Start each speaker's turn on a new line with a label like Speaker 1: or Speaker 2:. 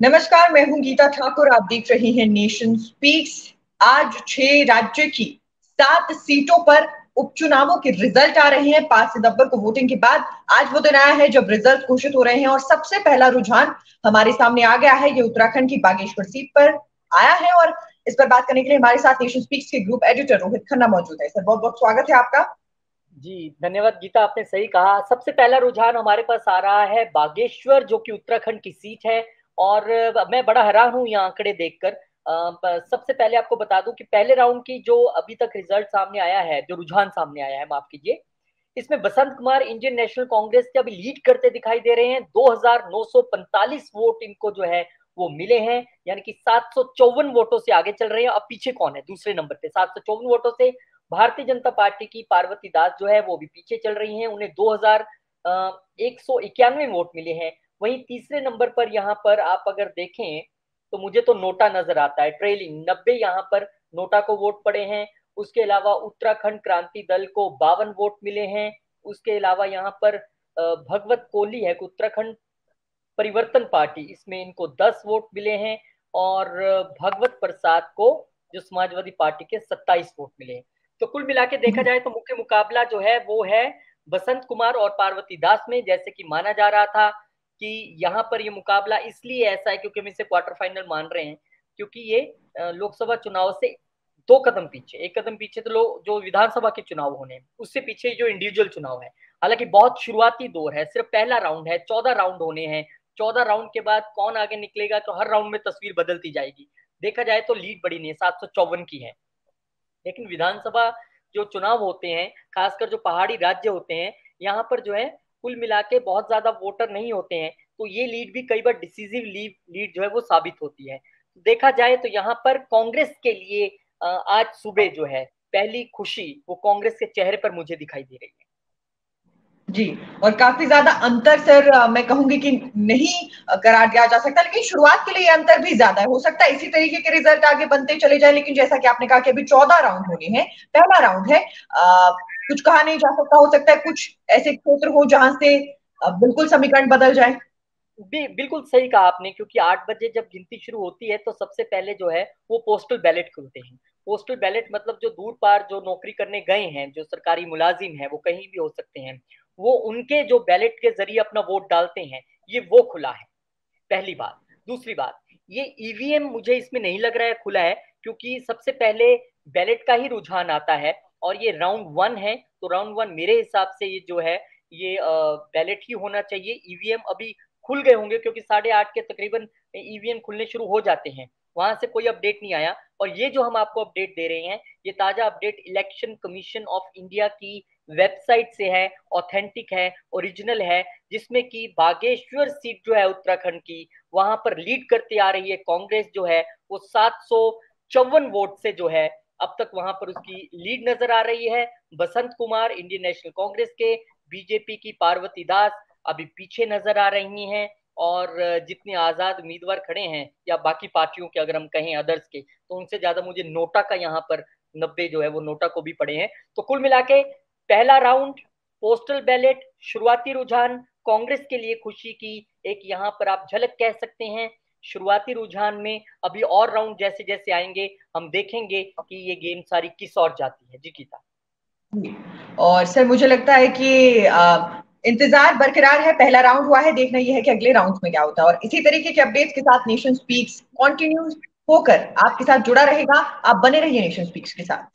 Speaker 1: नमस्कार, मैं हूँ गीता ठाकुर, आप देख रही हैं नेशन स्पीक्स आज छह राज्य की सात सीटों पर उपचुनावों के रिज़ल्ट आ रहे हैं। पाँच सितंबर को वोटिंग के बाद आज वो दिन आया है जब रिज़ल्ट घोषित हो रहे हैं और सबसे पहला रुझान हमारे सामने आ गया है। ये उत्तराखंड की बागेश्वर सीट पर आया है और इस पर बात करने के लिए हमारे साथ नेशन स्पीक्स के ग्रुप एडिटर रोहित खन्ना मौजूद है। सर, बहुत बहुत स्वागत है आपका।
Speaker 2: जी, धन्यवाद गीता, आपने सही कहा। सबसे पहला रुझान हमारे पास आ रहा है बागेश्वर, जो कि उत्तराखंड की सीट है। और मैं बड़ा हैरान हूँ यहाँ आंकड़े देखकर। सबसे पहले आपको बता दूँ कि पहले राउंड की जो अभी तक रिज़ल्ट सामने आया है, जो रुझान सामने आया है, माफ़ चीजिए इसमें Basant Kumar Indian National Congress के अभी लीड करते दिखाई दे रहे हैं। 2945 वोट इनको जो है, वो मिले हैं, यानी कि सात सौ चौवन वोटों से आगे चल रहे हैं। अब पीछे कौन है? दूसरे नंबर पे सात सौ चौवन वोटों से भारतीय जनता पार्टी की पार्वती दास जो है, वो भी पीछे चल रही हैं। उन्हें दो हज़ार एक सौ इक्यानवे वोट मिले हैं। वहीं तीसरे नंबर पर यहाँ पर आप अगर देखें तो मुझे तो नोटा नज़र आता है, ट्रेलिंग, नब्बे यहाँ पर नोटा को वोट पड़े हैं, उसके अलावा उत्तराखंड क्रांति दल को बावन वोट मिले हैं, उसके अलावा यहाँ पर भगवत कोहली है उत्तराखंड परिवर्तन पार्टी, इसमें इनको दस वोट मिले हैं, और भगवत प्रसाद को, जो समाजवादी पार्टी के सत्ताईस वोट मिले हैं। तो कुल मिला के देखा जाए तो मुख्य मुकाबला जो है, वो है बसंत कुमार और पार्वती दास में, जैसे कि माना जा रहा था कि यहाँ पर ये मुकाबला इसलिए ऐसा है क्योंकि हम इसे क्वार्टर फाइनल मान रहे हैं, क्योंकि ये लोकसभा चुनाव से दो कदम पीछे, एक कदम पीछे तो लोग, जो विधानसभा के चुनाव होने उससे पीछे जो इंडिविजुअल चुनाव है। हालाँकि बहुत शुरुआती दौर है, सिर्फ़ पहला राउंड है, चौदह राउंड होने हैं, चौदह राउंड के बाद कौन आगे निकलेगा तो हर राउंड में तस्वीर बदलती जाएगी। देखा जाए तो लीड बड़ी नहीं है, सात सौ चौवन की है। लेकिन विधानसभा जो चुनाव होते हैं, खासकर जो पहाड़ी राज्य होते हैं, यहाँ पर जो है कुल मिला के बहुत ज़्यादा वोटर नहीं होते हैं तो ये लीड भी कई बार डिसीजिव लीड लीड जो है वो साबित होती है। देखा जाए तो यहाँ पर कांग्रेस के लिए आज सुबह जो है पहली खुशी वो कांग्रेस के चेहरे पर मुझे दिखाई दे रही है।
Speaker 1: जी और काफ़ी ज़्यादा अंतर सर मैं कहूँगी कि नहीं करार दिया जा सकता लेकिन शुरुआत के लिए अंतर भी ज़्यादा है। हो सकता है इसी तरीके के रिज़ल्ट आगे बनते चले जाए लेकिन जैसा कि आपने कहा कि अभी चौदह राउंड होने हैं पहला राउंड है आ, कुछ कहा नहीं जा सकता, हो सकता है कुछ ऐसे क्षेत्र हो जहाँ से बिल्कुल समीकरण बदल जाए।
Speaker 2: भी बिल्कुल सही कहा आपने, क्योंकि आठ बजे जब गिनती शुरू होती है तो सबसे पहले जो है, वो पोस्टल बैलेट खुलते हैं। पोस्टल बैलेट मतलब जो दूर पार जो नौकरी करने गए हैं, जो सरकारी मुलाजिम है, वो कहीं भी हो सकते हैं, वो उनके जो बैलेट के ज़रिए अपना वोट डालते हैं, ये वो खुला है। पहली बात। दूसरी बात, ये ईवीएम e मुझे इसमें नहीं लग रहा है खुला है, क्योंकि सबसे पहले बैलेट का ही रुझान आता है और ये राउंड वन है तो राउंड वन मेरे हिसाब से ये जो है, ये बैलेट ही होना चाहिए। ईवीएम e अभी खुल गए होंगे, क्योंकि साढ़े आठ के तकरीबन ईवीएम खुलने शुरू हो जाते हैं। वहाँ से कोई अपडेट नहीं आया। और ये जो हम आपको अपडेट दे रहे हैं, ये ताज़ा update election commission of India की वेबसाइट से है ऑथेंटिक है ओरिजिनल है, जिसमें कि बागेश्वर सीट जो है उत्तराखंड की, वहाँ पर लीड करती आ रही है कांग्रेस जो है, वो सात सौ चौवन वोट से जो है अब तक वहाँ पर उसकी लीड नज़र आ रही है। Basant Kumar Indian National Congress के, बीजेपी की पार्वती दास अभी पीछे नज़र आ रही हैं और जितने आज़ाद उम्मीदवार खड़े हैं या बाकी पार्टियों के अगर हम कहें अदर्स के तो उनसे ज़्यादा मुझे नोटा का यहाँ पर नब्बे जो है वो नोटा को भी पड़े हैं। तो कुल मिला के पहला राउंड, पोस्टल बैलेट, शुरुआती रुझान, कांग्रेस के लिए खुशी की एक यहाँ पर आप झलक कह सकते हैं। शुरुआती रुझान में अभी और राउंड जैसे जैसे आएँगे, हम देखेंगे कि ये गेम सारी किस और जाती है। जी
Speaker 1: और सर, मुझे लगता है कि इंतज़ार बरकरार है, पहला राउंड हुआ है, देखना यह है कि अगले राउंड में क्या होता है। और इसी तरीके के अपडेट्स के साथ नेशन स्पीक्स कंटिन्यूज होकर आपके साथ जुड़ा रहेगा। आप बने रहिए नेशन स्पीक्स के साथ।